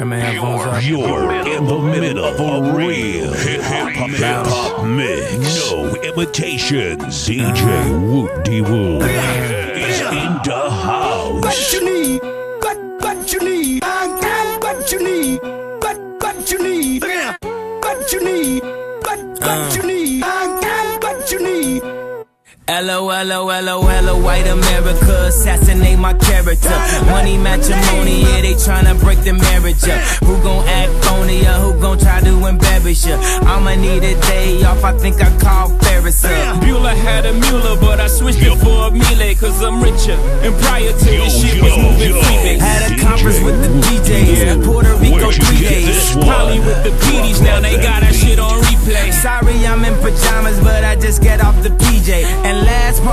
Turn my headphones up. You're in the middle of a real hip hop mix. No imitations. DJ uh-huh. Whoop D Whoop is in the house. What you need? LOLOLOL, white America, assassinate my character. Money matrimony, yeah, they tryna break the marriage up. Who gon' act phony or who gon' try to embarrass ya? I'ma need a day off, I think I call Ferris up. Bueller had a Mueller, but I switched it for a Miele, cause I'm richer. And prior to Yo, this shit was moving yo. freeway. Had a conference with the Woo. DJs, Puerto Rico Where'd three days. Probably with the PDs, now they got that shit on replay. Sorry, I'm in pajamas, but I just get off the PJ.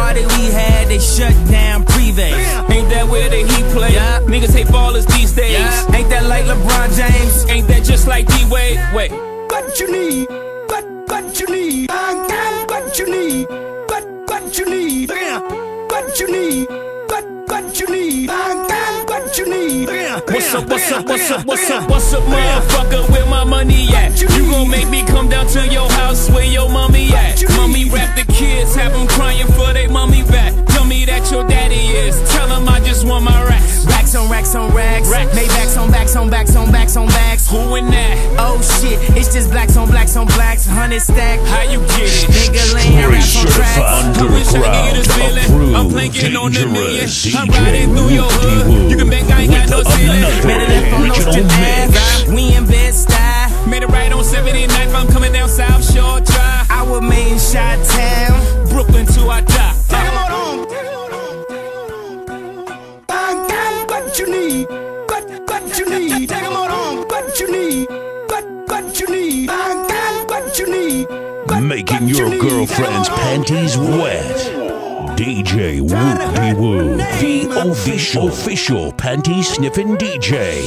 Party we had, they shut down Privé. Ain't that where the heat play? Yeah. Niggas hate ballers these days. Yeah. Ain't that like LeBron James? Ain't that just like D-Wade? Wait. What you need? What what you need? I got what you need. What what you need? What you need? What what you need? I got what you need. What's up, what's up, what's up, what's up, what's up, motherfucker? Where my money at? You gon' make me come down to your racks. Racks on racks on racks. Racks. Maybachs on backs on backs on backs on backs. Who in that? Oh shit, it's just blacks on blacks on blacks. Hundred stack. How you get it? Nigga laying Straight raps on tracks. certified I wish I could get underground this. I'm approved planking on the million. dangerous I'm DJ riding through your hood. You can bet I ain't got no with ceiling. another Better than from original Nostradam. mix. We in bed style. Made it right on 79th. I'm coming down South Shore Drive. I was made in Shot Making your you girlfriend's Take 'em on. panties wet. DJ Whoop D Whoop, the official, official panty sniffing DJ.